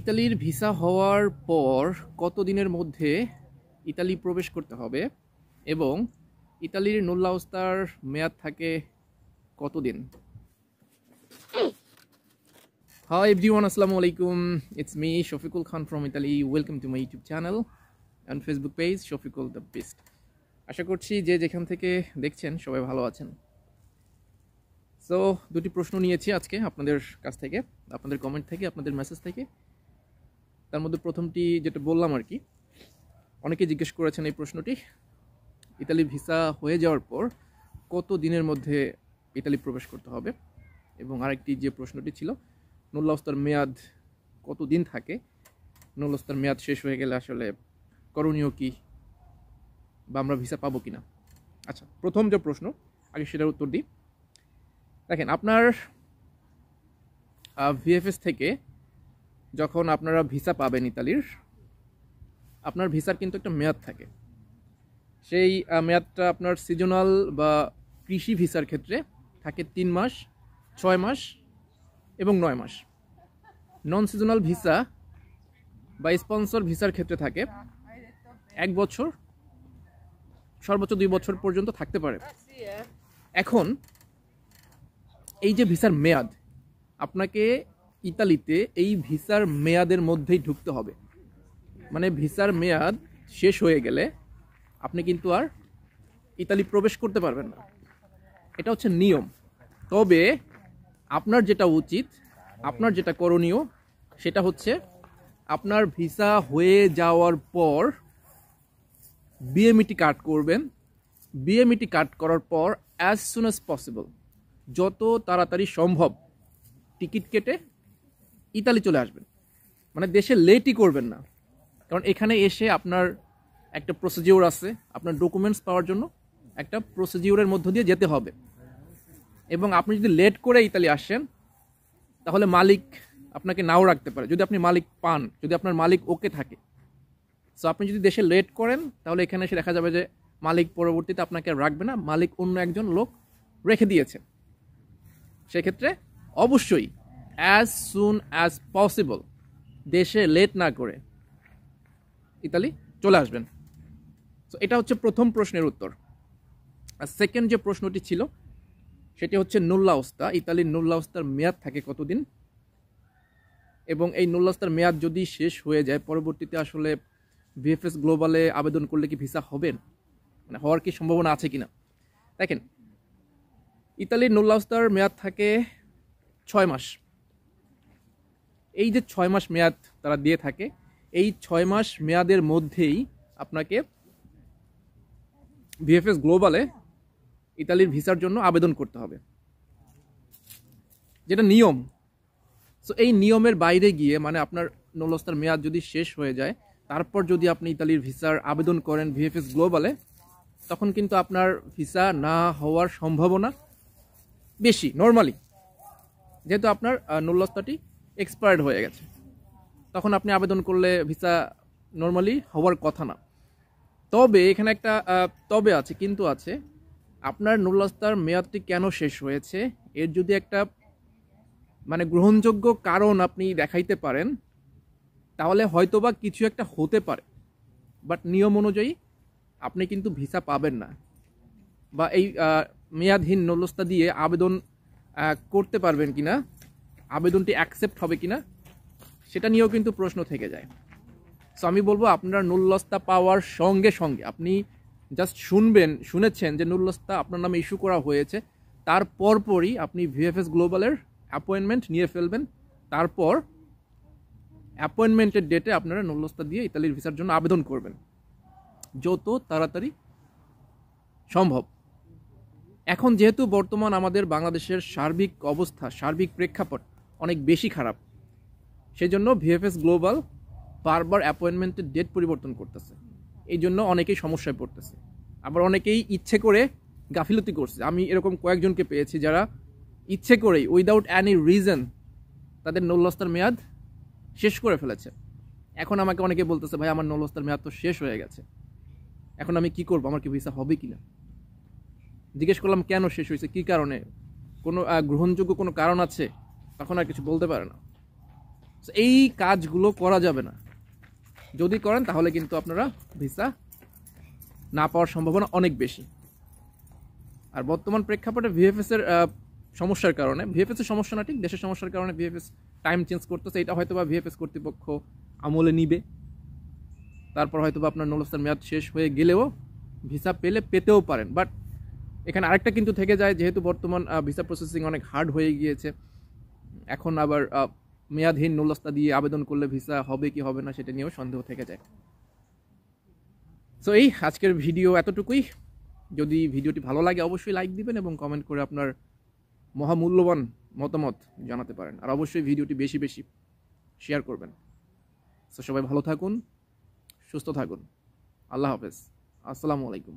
ইতালির ভিসা হওয়ার পর কত দিনের মধ্যে ইতালি প্রবেশ করতে হবে এবং ইতালির নুল্লাউস্তার মেয়াদ থাকে কতদিন? Hi everyone, আসসালামু আলাইকুম। It's me Shafiqul Khan from Italy welcome to my YouTube channel and Facebook page Shafiqul the Best. আশা করছি যে যেখান থেকে দেখছেন সবাই ভালো আছেন। সো দুটি প্রশ্ন নিয়েছি আজকে আপনাদের কাছ থেকে আপনাদের কমেন্ট থেকে আপনাদের মেসেজ থেকে। তার মধ্যে প্রথমটি যেটা বললাম আর কি অনেকে জিজ্ঞেস করেছেন এই প্রশ্নটি ইতালি ভিসা হয়ে যাওয়ার পর কত দিনের মধ্যে ইতালি প্রবেশ করতে হবে? এবং আরেকটি যে প্রশ্নটি ছিল নুল্লাস্তার মেয়াদ কত দিন থাকে? নুল্লাস্তার মেয়াদ শেষ হয়ে গেলে আসলে করণীয় কি? বা আমরা ভিসা পাবো কি না আচ্ছা প্রথম যে প্রশ্ন, আগে সেটার উত্তর দিই। দেখেন, আপনার ভিএফএস থেকে যখন আপনারা ভিসা পাবেন ইতালির, আপনার ভিসার কিন্তু একটা মেয়াদ থাকে। সেই মেয়াদটা আপনার সিজনাল বা কৃষি ভিসার ক্ষেত্রে থাকে তিন মাস, ছয় মাস এবং নয় মাস। নন সিজনাল ভিসা বা স্পন্সর ভিসার ক্ষেত্রে থাকে এক বছর, সর্বোচ্চ দুই বছর পর্যন্ত থাকতে পারে। এখন এই যে ভিসার মেয়াদ, আপনাকে ইতালিতে এই ভিসার মেয়াদের মধ্যেই ঢুকতে হবে। মানে ভিসার মেয়াদ শেষ হয়ে গেলে আপনি কিন্তু আর ইতালি প্রবেশ করতে পারবেন না। এটা হচ্ছে নিয়ম। তবে আপনার যেটা উচিত, আপনার যেটা করণীয়, সেটা হচ্ছে আপনার ভিসা হয়ে যাওয়ার পর বিএমইটি কাট করবেন। বিএমইটি কাট করার পর অ্যাজ সুন অ্যাজ পসিবল যত তাড়াতাড়ি সম্ভব, টিকিট কেটে ইতালি চলে আসবেন। মানে দেশে লেটই করবেন না। কারণ এখানে এসে আপনার একটা প্রসিজিওর আছে, আপনার ডকুমেন্টস পাওয়ার জন্য একটা প্রসিজিওরের মধ্য দিয়ে যেতে হবে। এবং আপনি যদি লেট করে ইতালি আসেন, তাহলে মালিক আপনাকে নাও রাখতে পারে। যদি আপনি মালিক পান, যদি আপনার মালিক ওকে থাকে। সো আপনি যদি দেশে লেট করেন, তাহলে এখানে এসে দেখা যাবে যে মালিক পরবর্তীতে আপনাকে রাখবে না। মালিক অন্য একজন লোক রেখে দিয়েছে। সেক্ষেত্রে অবশ্যই অ্যাজ সুন অ্যাজ পসিবল দেশে লেট না করে। ইতালি, চলে আসবেন। তো এটা হচ্ছে প্রথম প্রশ্নের উত্তর। আর সেকেন্ড যে প্রশ্নটি ছিল, সেটি হচ্ছে নুল্লাউস্তা ইতালির নুল্লাউস্তার মেয়াদ থাকে কতদিন? এবং এই নুল্লাউস্তার মেয়াদ যদি শেষ হয়ে যায়, পরবর্তীতে আসলে ভিএফএস গ্লোবালে আবেদন করলে কি ভিসা হবেন মানে হওয়ার কি সম্ভাবনা আছে কিনা? দেখেন, ইতালির নুল্লাউস্তার মেয়াদ থাকে ছয় মাস। এই যে ছয় মাস মেয়াদ তারা দিয়ে থাকে, এই ছয় মাস মেয়াদের মধ্যেই আপনাকে ভিএফএস গ্লোবালে ইতালির ভিসার জন্য আবেদন করতে হবে। যেটা নিয়ম। সো এই নিয়মের বাইরে গিয়ে মানে আপনার নলস্তার মেয়াদ যদি শেষ হয়ে যায়, তারপর যদি আপনি ইতালির ভিসার আবেদন করেন ভিএফএস গ্লোবালে, তখন কিন্তু আপনার ভিসা না হওয়ার সম্ভাবনা বেশি নর্মালি যেহেতু আপনার নল্লস্তাটি এক্সপায়ার্ড হয়ে গেছে। তখন আপনি আবেদন করলে ভিসা নর্মালি হওয়ার কথা না। তবে এখানে একটা তবে আছে, কিন্তু আছে। আপনার নুল্লাস্তার মেয়াদটি কেন শেষ হয়েছে? এর যদি একটা মানে গ্রহণযোগ্য কারণ আপনি দেখাইতে পারেন, তাহলে হয়তোবা কিছু একটা হতে পারে। বাট নিয়ম অনুযায়ী আপনি কিন্তু ভিসা পাবেন না। বা এই মেয়াদহীন নলস্তা দিয়ে আবেদন করতে পারবেন কিনা আবেদনটি অ্যাকসেপ্ট হবে কিনা, সেটা নিয়েও কিন্তু প্রশ্ন থেকে যায়। সো আমি বলব আপনার নুল্লস্তা পাওয়ার সঙ্গে সঙ্গে আপনি জাস্ট শুনবেন, শুনেছেন যে নুল্লস্তা আপনার নামে ইস্যু করা হয়েছে। তার পরপরই আপনি ভিএফএস গ্লোবালের অ্যাপয়েন্টমেন্ট নিয়ে ফেলবেন। তারপর অ্যাপয়েন্টমেন্টের ডেটে আপনারা নুল্লস্তা দিয়ে ইতালির ভিসার জন্য আবেদন করবেন। যত তাড়াতাড়ি সম্ভব। এখন যেহেতু বর্তমান আমাদের বাংলাদেশের সার্বিক অবস্থা, সার্বিক প্রেক্ষাপট অনেক বেশি খারাপ। সেজন্য ভিএফএস গ্লোবাল বারবার অ্যাপয়েন্টমেন্টের ডেট পরিবর্তন করতেছে। এই জন্য অনেকেই সমস্যায় পড়তেছে। আবার অনেকেই ইচ্ছে করে গাফিলতি করছে। আমি এরকম কয়েকজনকে পেয়েছি যারা ইচ্ছে করেই উইদাউট অ্যানি রিজন তাদের নৌলস্তার মেয়াদ শেষ করে ফেলেছে। এখন আমাকে অনেকে বলতেছে, ভাই, আমার নৌলস্তার মেয়াদ তো শেষ হয়ে গেছে। এখন আমি কি করব? আমার কি ভিসা হবে কি না জিজ্ঞেস করলাম, কেন শেষ হয়েছে? কি কারণে? কোনো গ্রহণযোগ্য কোনো কারণ আছে? তখন আর কিছু বলতে পারে না। এই কাজগুলো করা যাবে না। যদি করেন, তাহলে কিন্তু আপনারা ভিসা না পাওয়ার সম্ভাবনা অনেক বেশি। আর বর্তমান প্রেক্ষাপটে ভিএফএস এর সমস্যার কারণে, ভিএফএস এর সমস্যা না, ঠিক? দেশের সমস্যার কারণে ভিএফএস টাইম চেঞ্জ করতেছে। এটা হয়তো বা ভিএফএস কর্তৃপক্ষ আমলে নিবে। তারপর হয়তো বা আপনার নলস্তার মেয়াদ শেষ হয়ে গেলেও ভিসা পেলে পেতেও পারেন। বাট এখানে আরেকটা কিন্তু থেকে যায়, যেহেতু বর্তমান ভিসা প্রসেসিং অনেক হার্ড হয়ে গিয়েছে। এখন আবার মেয়াদহীন নুলস্তা দিয়ে আবেদন করলে ভিসা হবে কি হবে না সেটা নিয়েও সন্দেহ থেকে যায়। সো এই আজকের ভিডিও এতটুকুই। যদি ভিডিওটি ভালো লাগে, অবশ্যই লাইক দিবেন এবং কমেন্ট করে আপনার মহামূল্যবান মতামত জানাতে পারেন। আর অবশ্যই ভিডিওটি বেশি বেশি শেয়ার করবেন। সো সবাই ভালো থাকুন, সুস্থ থাকুন। আল্লাহ হাফেজ। আসসালামু আলাইকুম।